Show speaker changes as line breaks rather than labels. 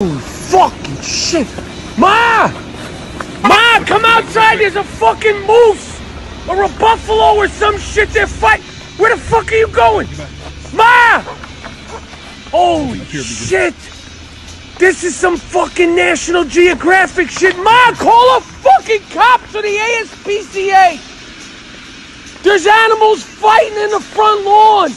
Holy fucking shit. Ma! Ma, come outside. There's a fucking moose or a buffalo or some shit. They're fighting. Where the fuck are you going? Ma! Holy shit. This is some fucking National Geographic shit. Ma, call a fucking cop or the ASPCA. There's animals fighting in the front lawn.